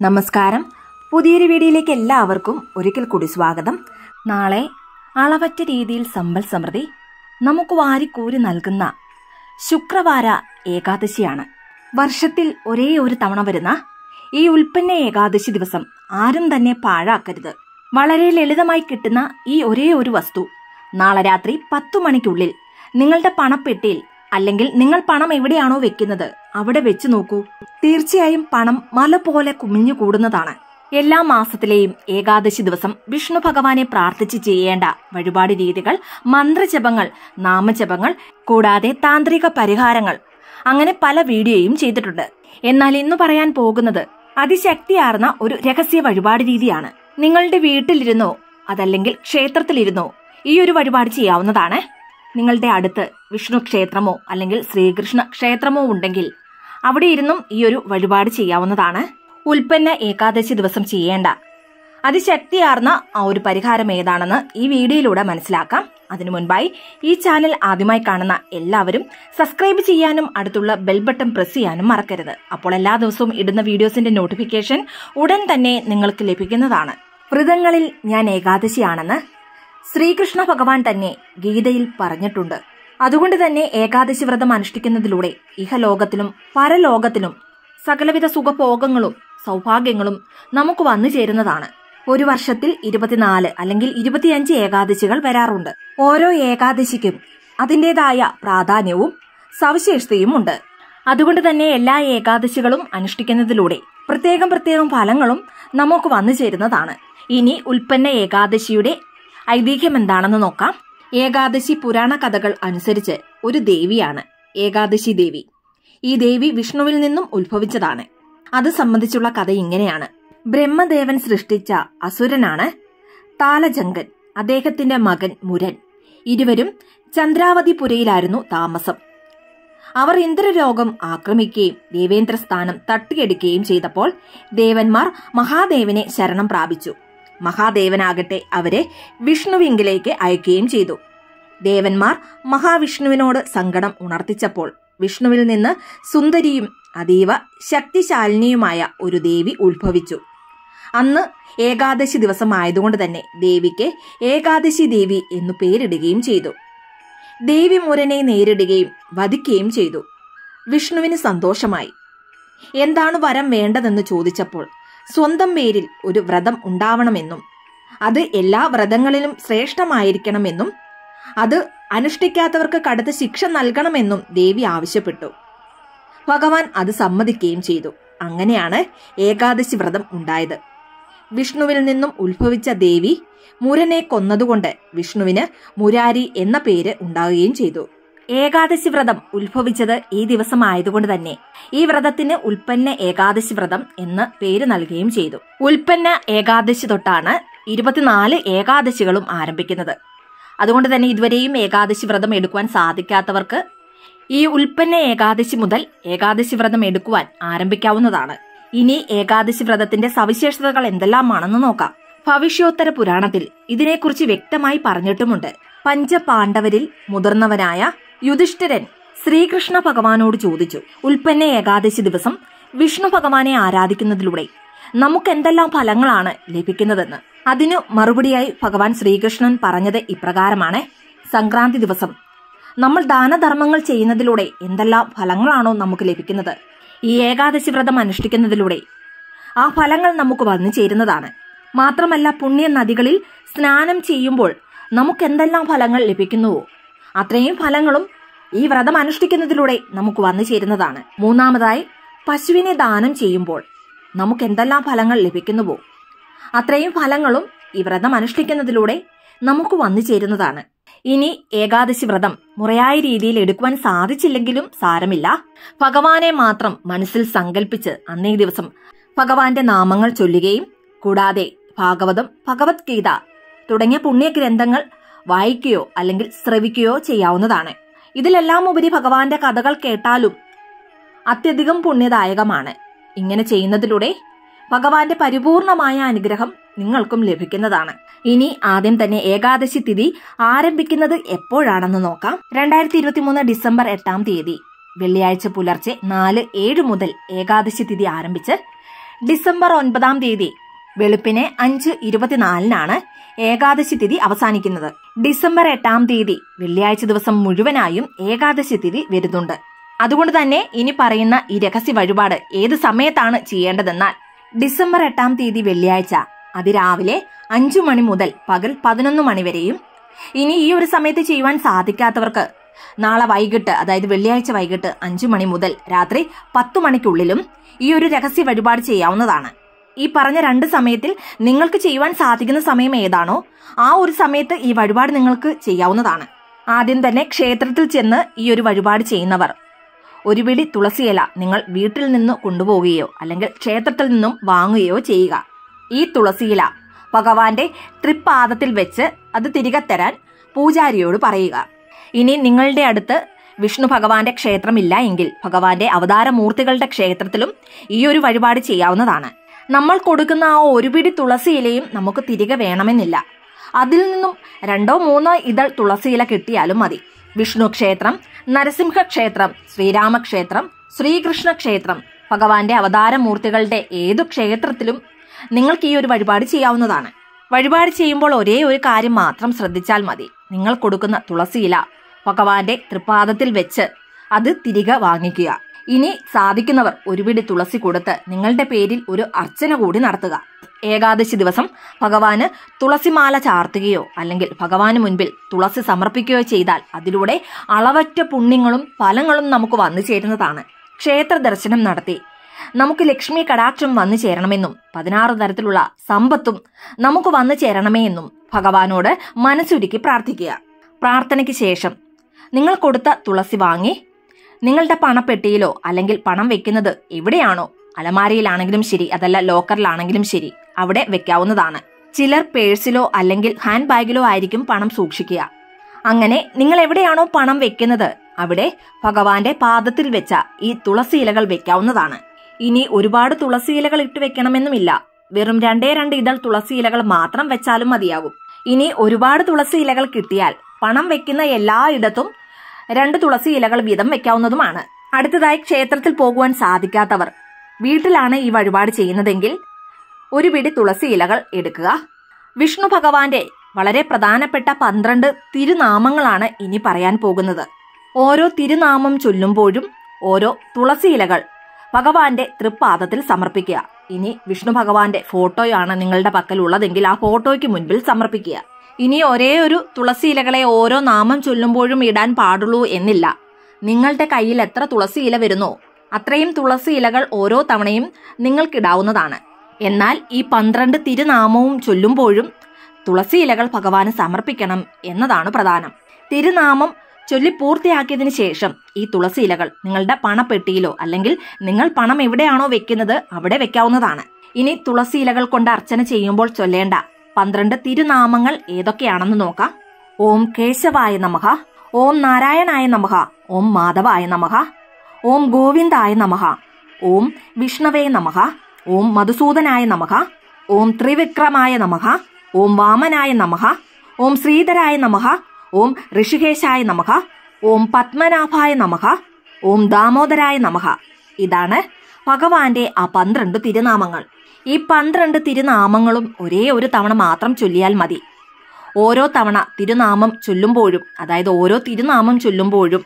നമസ്കാരം. പുതിയൊരു വീഡിയോയിലേക്ക് എല്ലാവർക്കും ഒരിക്കൽ കൂടി സ്വാഗതം. നാളെ അളവറ്റ രീതിയിൽ സമ്പൽ സമൃദ്ധി നമുക്ക് വാരിക്കൂരി നൽകുന്ന ശുക്രവാര ഏകാദശിയാണ്. വർഷത്തിൽ ഒരേ ഒരു തവണ വരുന്ന ഈ ഉൽപ്പന്ന ഏകാദശി ദിവസം ആരും തന്നെ പാഴാക്കരുത്. വളരെ ലളിതമായി കിട്ടുന്ന ഈ ഒരേ ഒരു വസ്തു നാളെ രാത്രി പത്തു മണിക്കുള്ളിൽ നിങ്ങളുടെ പണപ്പെട്ടിയിൽ അല്ലെങ്കിൽ നിങ്ങൾ പണം എവിടെയാണോ വെക്കുന്നത് അവിടെ വെച്ച് നോക്കൂ. തീർച്ചയായും പണം മല പോലെ കുമിഞ്ഞു കൂടുന്നതാണ്. എല്ലാ മാസത്തിലെയും ഏകാദശി ദിവസം വിഷ്ണു ഭഗവാനെ പ്രാർത്ഥിച്ച് ചെയ്യേണ്ട വഴിപാട് രീതികൾ മന്ത്രജപങ്ങൾ നാമജപങ്ങൾ കൂടാതെ താന്ത്രിക പരിഹാരങ്ങൾ. അങ്ങനെ പല വീഡിയോയും ചെയ്തിട്ടുണ്ട്. എന്നാൽ ഇന്ന് പറയാൻ പോകുന്നത് അതിശക്തിയാർന്ന ഒരു രഹസ്യ വഴിപാട് രീതിയാണ്. നിങ്ങളുടെ വീട്ടിലിരുന്നോ അതല്ലെങ്കിൽ ക്ഷേത്രത്തിലിരുന്നോ ഈ ഒരു വഴിപാട് ചെയ്യാവുന്നതാണ്. നിങ്ങളുടെ അടുത്ത് വിഷ്ണു ക്ഷേത്രമോ അല്ലെങ്കിൽ ശ്രീകൃഷ്ണ ക്ഷേത്രമോ ഉണ്ടെങ്കിൽ അവിടെ ഇരുന്നും ഈ ഒരു വഴിപാട് ചെയ്യാവുന്നതാണ്. ഉൽപ്പന്ന ഏകാദശി ദിവസം ചെയ്യേണ്ട. അതിശക്തിയാർന്ന ആ ഒരു പരിഹാരം ഏതാണെന്ന് ഈ വീഡിയോയിലൂടെ മനസ്സിലാക്കാം. അതിനു മുൻപായി ഈ ചാനൽ ആദ്യമായി കാണുന്ന എല്ലാവരും സബ്സ്ക്രൈബ് ചെയ്യാനും അടുത്തുള്ള ബെൽ ബട്ടൺ പ്രസ് ചെയ്യാനും മറക്കരുത്. അപ്പോൾ എല്ലാ ദിവസവും ഇടുന്ന വീഡിയോസിന്റെ നോട്ടിഫിക്കേഷൻ ഉടൻ തന്നെ നിങ്ങൾക്ക് ലഭിക്കുന്നതാണ്. വ്രതങ്ങളിൽ ഞാൻ ഏകാദശിയാണെന്ന് ശ്രീകൃഷ്ണ ഭഗവാൻ തന്നെ ഗീതയിൽ പറഞ്ഞിട്ടുണ്ട്. അതുകൊണ്ട് തന്നെ ഏകാദശി വ്രതം അനുഷ്ഠിക്കുന്നതിലൂടെ ഇഹലോകത്തിലും പരലോകത്തിലും സകലവിധ സുഖഭോഗങ്ങളും സൗഭാഗ്യങ്ങളും നമുക്ക് വന്നു ചേരുന്നതാണ്. ഒരു വർഷത്തിൽ ഇരുപത്തിനാല് അല്ലെങ്കിൽ ഇരുപത്തിയഞ്ച് ഏകാദശികൾ വരാറുണ്ട്. ഓരോ ഏകാദശിക്കും അതിന്റെതായ പ്രാധാന്യവും സവിശേഷതയും ഉണ്ട്. അതുകൊണ്ട് തന്നെ എല്ലാ ഏകാദശികളും അനുഷ്ഠിക്കുന്നതിലൂടെ പ്രത്യേകം പ്രത്യേകം ഫലങ്ങളും നമുക്ക് വന്നു ചേരുന്നതാണ്. ഇനി ഉൽപ്പന്ന ഏകാദശിയുടെ ഐതിഹ്യം എന്താണെന്ന് നോക്കാം. ഏകാദശി പുരാണ കഥകൾ അനുസരിച്ച് ഒരു ദേവിയാണ് ഏകാദശി ദേവി. ഈ ദേവി വിഷ്ണുവിൽ നിന്നും ഉത്ഭവിച്ചതാണ്. അത് സംബന്ധിച്ചുള്ള കഥ ഇങ്ങനെയാണ്. ബ്രഹ്മദേവൻ സൃഷ്ടിച്ച അസുരനാണ് താലജങ്കൻ അദ്ദേഹത്തിന്റെ മകൻ മുരൻ. ഇരുവരും ചന്ദ്രാവതിപുരയിലായിരുന്നു താമസം. അവർ ഇന്ദ്രരോഗം ആക്രമിക്കുകയും ദേവേന്ദ്ര സ്ഥാനം തട്ടിയെടുക്കുകയും ചെയ്തപ്പോൾ ദേവന്മാർ മഹാദേവനെ ശരണം പ്രാപിച്ചു. മഹാദേവനാകട്ടെ അവരെ വിഷ്ണുവിങ്കിലേക്ക് അയക്കുകയും ചെയ്തു. ദേവന്മാർ മഹാവിഷ്ണുവിനോട് സങ്കടം ഉണർത്തിച്ചപ്പോൾ വിഷ്ണുവിൽ നിന്ന് സുന്ദരിയും അതീവ ശക്തിശാലിനിയുമായ ഒരു ദേവി ഉത്ഭവിച്ചു. അന്ന് ഏകാദശി ദിവസം ആയതുകൊണ്ട് തന്നെ ദേവിക്ക് ഏകാദശി ദേവി എന്നു പേരിടുകയും ചെയ്തു. ദേവി മുരനെ നേരിടുകയും വധിക്കുകയും ചെയ്തു. വിഷ്ണുവിന് സന്തോഷമായി. എന്താണ് വരം വേണ്ടതെന്ന് ചോദിച്ചപ്പോൾ സ്വന്തം പേരിൽ ഒരു വ്രതം ഉണ്ടാവണമെന്നും അത് എല്ലാ വ്രതങ്ങളിലും ശ്രേഷ്ഠമായിരിക്കണമെന്നും അത് അനുഷ്ഠിക്കാത്തവർക്ക് കടുത്ത ശിക്ഷ നൽകണമെന്നും ദേവി ആവശ്യപ്പെട്ടു. ഭഗവാൻ അത് സമ്മതിക്കുകയും ചെയ്തു. അങ്ങനെയാണ് ഏകാദശി വ്രതം ഉണ്ടായത്. വിഷ്ണുവിൽ നിന്നും ഉത്ഭവിച്ച ദേവി മുരനെ കൊന്നതുകൊണ്ട് വിഷ്ണുവിന് മുരാരി എന്ന പേര് ഉണ്ടാവുകയും ചെയ്തു. ഏകാദശി വ്രതം ഉത്ഭവിച്ചത് ഈ ദിവസമായതുകൊണ്ട് തന്നെ ഈ വ്രതത്തിന് ഉൽപ്പന്ന ഏകാദശി വ്രതം എന്ന് പേര് നൽകുകയും ചെയ്തു. ഉൽപ്പന്ന ഏകാദശി തൊട്ടാണ് ഇരുപത്തിനാല് ഏകാദശികളും ആരംഭിക്കുന്നത്. അതുകൊണ്ട് തന്നെ ഇതുവരെയും ഏകാദശി വ്രതം എടുക്കുവാൻ സാധിക്കാത്തവർക്ക് ഈ ഉൽപ്പന്ന ഏകാദശി മുതൽ ഏകാദശി വ്രതം എടുക്കുവാൻ ആരംഭിക്കാവുന്നതാണ്. ഇനി ഏകാദശി വ്രതത്തിന്റെ സവിശേഷതകൾ എന്തെല്ലാമാണെന്ന് നോക്കാം. ഭവിഷ്യോത്തര പുരാണത്തിൽ ഇതിനെക്കുറിച്ച് വ്യക്തമായി പറഞ്ഞിട്ടുമുണ്ട്. പഞ്ചപാണ്ഡവരിൽ മുതിർന്നവനായ യുധിഷ്ഠിരൻ ശ്രീകൃഷ്ണ ഭഗവാനോട് ചോദിച്ചു. ഉൽപ്പന്ന ഏകാദശി ദിവസം വിഷ്ണു ഭഗവാനെ ആരാധിക്കുന്നതിലൂടെ നമുക്ക് എന്തെല്ലാം ഫലങ്ങളാണ് ലഭിക്കുന്നതെന്ന്. അതിനു മറുപടിയായി ഭഗവാൻ ശ്രീകൃഷ്ണൻ പറഞ്ഞത് ഇപ്രകാരമാണ്. സംക്രാന്തി ദിവസം നമ്മൾ ദാനധർമ്മങ്ങൾ ചെയ്യുന്നതിലൂടെ എന്തെല്ലാം ഫലങ്ങളാണോ നമുക്ക് ലഭിക്കുന്നത്. ഈ ഏകാദശി വ്രതം അനുഷ്ഠിക്കുന്നതിലൂടെ ആ ഫലങ്ങൾ നമുക്ക് വന്നു ചേരുന്നതാണ്. മാത്രമല്ല പുണ്യ നദികളിൽ സ്നാനം ചെയ്യുമ്പോൾ നമുക്ക് എന്തെല്ലാം ഫലങ്ങൾ ലഭിക്കുന്നുവോ? അത്രയും ഫലങ്ങളും ഈ വ്രതം അനുഷ്ഠിക്കുന്നതിലൂടെ നമുക്ക് വന്നു ചേരുന്നതാണ്. മൂന്നാമതായി പശുവിനെ ദാനം ചെയ്യുമ്പോൾ നമുക്ക് എന്തെല്ലാം ഫലങ്ങൾ ലഭിക്കുന്നുവോ? അത്രയും ഫലങ്ങളും ഈ വ്രതം അനുഷ്ഠിക്കുന്നതിലൂടെ നമുക്ക് വന്നു ചേരുന്നതാണ്. ഇനി ഏകാദശി വ്രതം മുറയായ രീതിയിൽ എടുക്കുവാൻ സാധിച്ചില്ലെങ്കിലും സാരമില്ല. ഭഗവാനെ മാത്രം മനസ്സിൽ സങ്കല്പിച്ച് അന്നേ ദിവസം ഭഗവാന്റെ നാമങ്ങൾ ചൊല്ലുകയും കൂടാതെ ഭാഗവതം ഭഗവത്ഗീത തുടങ്ങിയ പുണ്യഗ്രന്ഥങ്ങൾ വായിക്കുകയോ അല്ലെങ്കിൽ ശ്രവിക്കുകയോ ചെയ്യാവുന്നതാണ്. ഇതിലെല്ലാം ഉപരി ഭഗവാന്റെ കഥകൾ കേട്ടാലും അത്യധികം പുണ്യദായകമാണ്. ഇങ്ങനെ ചെയ്യുന്നതിലൂടെ ഭഗവാന്റെ പരിപൂർണമായ അനുഗ്രഹം നിങ്ങൾക്കും ലഭിക്കുന്നതാണ്. ഇനി ആദ്യം തന്നെ ഏകാദശി തിഥി ആരംഭിക്കുന്നത് എപ്പോഴാണെന്ന് നോക്കാം. രണ്ടായിരത്തി ഇരുപത്തി മൂന്ന് ഡിസംബർ എട്ടാം തീയതി. വെള്ളിയാഴ്ച പുലർച്ചെ നാല് ഏഴ് മുതൽ ഏകാദശി തിഥി ആരംഭിച്ച് ഡിസംബർ ഒൻപതാം തീയതി. വെളുപ്പിനെ അഞ്ച് ഇരുപത്തിനാലിനാണ് ഏകാദശി തിഥി അവസാനിക്കുന്നത്. ഡിസംബർ എട്ടാം തീയതി വെള്ളിയാഴ്ച ദിവസം മുഴുവനായും ഏകാദശി തിഥി വരുന്നുണ്ട്. അതുകൊണ്ട് തന്നെ ഇനി പറയുന്ന ഈ രഹസ്യ വഴിപാട് ഏത് സമയത്താണ് ചെയ്യേണ്ടതെന്നാൽ ഡിസംബർ എട്ടാം തീയതി വെള്ളിയാഴ്ച അതിരാവിലെ അഞ്ചു മണി മുതൽ പകൽ പതിനൊന്ന് മണി വരെയും ഇനി ഈ ഒരു സമയത്ത് ചെയ്യുവാൻ സാധിക്കാത്തവർക്ക് നാളെ വൈകിട്ട് അതായത് വെള്ളിയാഴ്ച വൈകിട്ട് അഞ്ചു മണി മുതൽ രാത്രി പത്തു മണിക്കുള്ളിലും ഈ ഒരു രഹസ്യ വഴിപാട് ചെയ്യാവുന്നതാണ്. ഈ പറഞ്ഞ രണ്ട് സമയത്തിൽ നിങ്ങൾക്ക് ചെയ്യുവാൻ സാധിക്കുന്ന സമയം ഏതാണോ ആ ഒരു സമയത്ത് ഈ വഴിപാട് നിങ്ങൾക്ക് ചെയ്യാവുന്നതാണ്. ആദ്യം തന്നെ ക്ഷേത്രത്തിൽ ചെന്ന് ഈ ഒരു വഴിപാട് ചെയ്യുന്നവർ. ഒരു പിടി തുളസിയില നിങ്ങൾ വീട്ടിൽ നിന്ന് കൊണ്ടുപോവുകയോ അല്ലെങ്കിൽ ക്ഷേത്രത്തിൽ നിന്നും വാങ്ങുകയോ ചെയ്യുക. ഈ തുളസിയില ഭഗവാന്റെ തൃപ്പാദത്തിൽ വെച്ച് അത് തിരികെ തരാൻ പൂജാരിയോട് പറയുക. ഇനി നിങ്ങളുടെ അടുത്ത് വിഷ്ണു ഭഗവാന്റെ ക്ഷേത്രമില്ല എങ്കിൽ ഭഗവാന്റെ അവതാരമൂർത്തികളുടെ ക്ഷേത്രത്തിലും ഈ ഒരു വഴിപാട് ചെയ്യാവുന്നതാണ്. നമ്മൾ കൊടുക്കുന്ന ആ ഒരു പിടി തുളസി ഇലയും നമുക്ക് തിരികെ വേണമെന്നില്ല. അതിൽ നിന്നും രണ്ടോ മൂന്നോ ഇതൾ തുളസി ഇല കിട്ടിയാലും മതി. വിഷ്ണു ക്ഷേത്രം നരസിംഹ ക്ഷേത്രം ശ്രീരാമക്ഷേത്രം ശ്രീകൃഷ്ണ ക്ഷേത്രം ഭഗവാന്റെ അവതാരമൂർത്തികളുടെ ഏതു ക്ഷേത്രത്തിലും നിങ്ങൾക്ക് ഈ ഒരു വഴിപാട് ചെയ്യാവുന്നതാണ്. വഴിപാട് ചെയ്യുമ്പോൾ ഒരേ ഒരു കാര്യം മാത്രം ശ്രദ്ധിച്ചാൽ മതി. നിങ്ങൾ കൊടുക്കുന്ന തുളസി ഇല ഭഗവാന്റെ തൃപാദത്തിൽ വെച്ച് അത് തിരികെ വാങ്ങിക്കുക. ഇനി സാധിക്കുന്നവർ ഒരുപിടി തുളസി കൊടുത്ത് നിങ്ങളുടെ പേരിൽ ഒരു അർച്ചന കൂടി നടത്തുക. ഏകാദശി ദിവസം ഭഗവാന് തുളസിമാല ചാർത്തുകയോ അല്ലെങ്കിൽ ഭഗവാന് മുൻപിൽ തുളസി സമർപ്പിക്കുകയോ ചെയ്താൽ അതിലൂടെ അളവറ്റ പുണ്യങ്ങളും ഫലങ്ങളും നമുക്ക് വന്നു ചേരുന്നതാണ്. ക്ഷേത്ര ദർശനം നടത്തി. നമുക്ക് ലക്ഷ്മി കടാക്ഷം വന്നു ചേരണമെന്നും പതിനാറ് തരത്തിലുള്ള സമ്പത്തും നമുക്ക് വന്നു ചേരണമേ എന്നും ഭഗവാനോട് മനസ്സുരുക്കി പ്രാർത്ഥിക്കുക. പ്രാർത്ഥനയ്ക്ക് ശേഷം നിങ്ങൾ കൊടുത്ത തുളസി വാങ്ങി നിങ്ങളുടെ പണപ്പെട്ടിയിലോ അല്ലെങ്കിൽ പണം വെക്കുന്നത് എവിടെയാണോ? അലമാരിയിലാണെങ്കിലും ശരി അതല്ല ലോക്കറിലാണെങ്കിലും ശരി അവിടെ വെക്കാവുന്നതാണ്. ചിലർ പേഴ്സിലോ അല്ലെങ്കിൽ ഹാൻഡ് ബാഗിലോ ആയിരിക്കും പണം സൂക്ഷിക്കുക. അങ്ങനെ നിങ്ങൾ എവിടെയാണോ പണം വെക്കുന്നത് അവിടെ ഭഗവാന്റെ പാദത്തിൽ വെച്ച ഈ തുളസി ഇലകൾ വെക്കാവുന്നതാണ്. ഇനി ഒരുപാട് തുളസി ഇലകൾ ഇട്ട് വെക്കണമെന്നുമില്ല. വെറും രണ്ടേ രണ്ട് ഇതൾ തുളസി ഇലകൾ മാത്രം വെച്ചാലും മതിയാകും ഇനി ഒരുപാട് തുളസി ഇലകൾ കിട്ടിയാൽ പണം വെക്കുന്ന എല്ലായിടത്തും രണ്ട് തുളസി ഇലകൾ വീതം വെക്കാവുന്നതുമാണ്. അടുത്തതായി ക്ഷേത്രത്തിൽ പോകുവാൻ സാധിക്കാത്തവർ. വീട്ടിലാണ് ഈ വഴിപാട് ചെയ്യുന്നതെങ്കിൽ ഒരു പിടി തുളസി ഇലകൾ എടുക്കുക. വിഷ്ണു ഭഗവാന്റെ വളരെ പ്രധാനപ്പെട്ട പന്ത്രണ്ട് തിരുനാമങ്ങളാണ് ഇനി പറയാൻ പോകുന്നത്. ഓരോ തിരുനാമം ചൊല്ലുമ്പോഴും ഓരോ തുളസി ഇലകൾ ഭഗവാന്റെ തൃപ്പാദത്തിൽ സമർപ്പിക്കുക. ഇനി വിഷ്ണു ഭഗവാന്റെ ഫോട്ടോയാണ് നിങ്ങളുടെ പക്കൽ ഉള്ളതെങ്കിൽ ആ ഫോട്ടോയ്ക്ക് മുൻപിൽ സമർപ്പിക്കുക. ഇനി ഒരേ ഒരു തുളസി ഇലകളെ ഓരോ നാമം ചൊല്ലുമ്പോഴും ഇടാൻ പാടുള്ളൂ എന്നില്ല. നിങ്ങളുടെ കയ്യിൽ എത്ര തുളസി ഇല വരുന്നോ അത്രയും തുളസി ഇലകൾ ഓരോ തവണയും നിങ്ങൾക്കിടാവുന്നതാണ്. എന്നാൽ ഈ പന്ത്രണ്ട് തിരുനാമവും ചൊല്ലുമ്പോഴും തുളസി ഇലകൾ ഭഗവാന് സമർപ്പിക്കണം എന്നതാണ് പ്രധാനം. തിരുനാമം ചൊല്ലി പൂർത്തിയാക്കിയതിനു ശേഷം ഈ തുളസി ഇലകൾ നിങ്ങളുടെ പണപ്പെട്ടിയിലോ അല്ലെങ്കിൽ നിങ്ങൾ പണം എവിടെയാണോ വെക്കുന്നത് അവിടെ വെക്കാവുന്നതാണ്. ഇനി തുളസി ഇലകൾ കൊണ്ട് അർച്ചന ചെയ്യുമ്പോൾ ചൊല്ലേണ്ട പന്ത്രണ്ട് തിരുനാമങ്ങൾ ഏതൊക്കെയാണെന്ന് നോക്കാം ഓം കേശവായ നമഹ ഓം നാരായണായ നമഹ ഓം മാധവായ നമഹ ഓം ഗോവിന്ദായ നമഹ ഓം വിഷ്ണവേ നമഹ ഓം മധുസൂദനായ നമഹ ഓം ത്രിവിക്രമായ നമഹ ഓം വാമനായ നമഹ ഓം ശ്രീധരായ നമഹ ഓം ഋഷികേശായ നമഹ ഓം പത്മനാഭായ നമഹ ഓം ദാമോദരായ നമഹ ഇതാണ് ഭഗവാന്റെ ആ പന്ത്രണ്ട് തിരുനാമങ്ങൾ ഈ പന്ത്രണ്ട് തിരുനാമങ്ങളും ഒരേ ഒരു തവണ മാത്രം ചൊല്ലിയാൽ മതി. ഓരോ തവണ തിരുനാമം ചൊല്ലുമ്പോഴും അതായത് ഓരോ തിരുനാമം ചൊല്ലുമ്പോഴും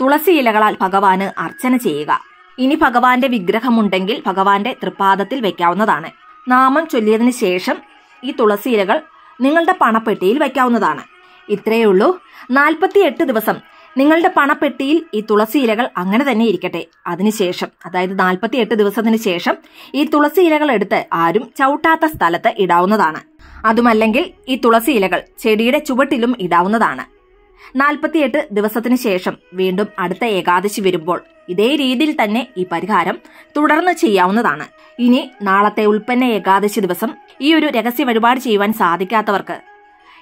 തുളസി ഇലകളാൽ ഭഗവാന് അർച്ചന ചെയ്യുക. ഇനി ഭഗവാന്റെ വിഗ്രഹമുണ്ടെങ്കിൽ ഭഗവാന്റെ തൃപ്പാദത്തിൽ വെക്കാവുന്നതാണ്. നാമം ചൊല്ലിയതിന് ശേഷം ഈ തുളസി ഇലകൾ നിങ്ങളുടെ പണപ്പെട്ടിയിൽ വയ്ക്കാവുന്നതാണ് ഇത്രയേ ഉള്ളൂ. നാൽപ്പത്തിയെട്ട് ദിവസം നിങ്ങളുടെ പണപ്പെട്ടിയിൽ ഈ തുളസി ഇലകൾ അങ്ങനെ തന്നെ ഇരിക്കട്ടെ. അതിനുശേഷം അതായത് നാൽപ്പത്തിയെട്ട് ദിവസത്തിന് ശേഷം ഈ തുളസി ഇലകൾ എടുത്ത് ആരും ചവിട്ടാത്ത സ്ഥലത്ത് ഇടാവുന്നതാണ്. അതുമല്ലെങ്കിൽ ഈ തുളസി ഇലകൾ ചെടിയുടെ ചുവട്ടിലും ഇടാവുന്നതാണ്. നാൽപ്പത്തിയെട്ട് ദിവസത്തിന് ശേഷം വീണ്ടും അടുത്ത ഏകാദശി വരുമ്പോൾ ഇതേ രീതിയിൽ തന്നെ ഈ പരിഹാരം തുടർന്ന് ചെയ്യാവുന്നതാണ്. ഇനി നാളത്തെ ഉൽപ്പന്ന ഏകാദശി ദിവസം ഈ ഒരു രഹസ്യ വഴിപാട് ചെയ്യുവാൻ സാധിക്കാത്തവർക്ക്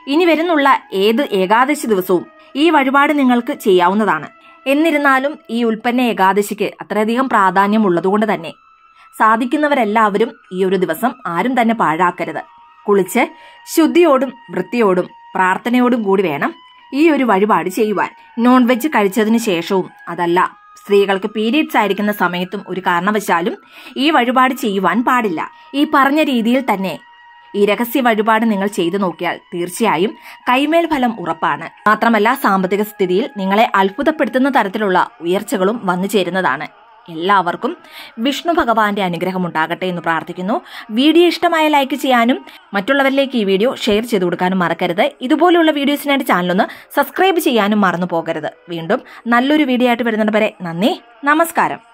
ഇനി വരുന്നുള്ള ഏത് ഏകാദശി ദിവസവും ഈ വഴിപാട് നിങ്ങൾക്ക് ചെയ്യാവുന്നതാണ്. എന്നിരുന്നാലും ഈ ഉൽപ്പന്ന ഏകാദശിക്ക് അത്രയധികം പ്രാധാന്യം ഉള്ളതുകൊണ്ട് തന്നെ സാധിക്കുന്നവരെല്ലാവരും ഈ ഒരു ദിവസം ആരും തന്നെ പാഴാക്കരുത്. കുളിച്ച് ശുദ്ധിയോടും വൃത്തിയോടും പ്രാർത്ഥനയോടും കൂടി വേണം ഈ ഒരു വഴിപാട് ചെയ്യുവാൻ. നോൺ വെജ് കഴിച്ചതിന് ശേഷവും അതല്ല സ്ത്രീകൾക്ക് പീരീഡ്സ് ആയിരിക്കുന്ന സമയത്തും ഒരു കാരണവശാലും ഈ വഴിപാട് ചെയ്യുവാൻ പാടില്ല. ഈ പറഞ്ഞ രീതിയിൽ തന്നെ ഈ രഹസ്യ വഴിപാട് നിങ്ങൾ ചെയ്തു നോക്കിയാൽ തീർച്ചയായും കൈമേൽ ഫലം ഉറപ്പാണ്. മാത്രമല്ല സാമ്പത്തിക സ്ഥിതിയിൽ നിങ്ങളെ അത്ഭുതപ്പെടുത്തുന്ന തരത്തിലുള്ള ഉയർച്ചകളും വന്നു ചേരുന്നതാണ്. എല്ലാവർക്കും വിഷ്ണു ഭഗവാന്റെ അനുഗ്രഹം ഉണ്ടാകട്ടെ എന്ന് പ്രാർത്ഥിക്കുന്നു. വീഡിയോ ഇഷ്ടമായ ലൈക്ക് ചെയ്യാനും മറ്റുള്ളവരിലേക്ക് ഈ വീഡിയോ ഷെയർ ചെയ്തു കൊടുക്കാനും മറക്കരുത്. ഇതുപോലെയുള്ള വീഡിയോസിനായിട്ട് ചാനലൊന്ന് സബ്സ്ക്രൈബ് ചെയ്യാനും മറന്നു പോകരുത്. വീണ്ടും നല്ലൊരു വീഡിയോ ആയിട്ട് വരുന്നത് വരെ നന്ദി. നമസ്കാരം.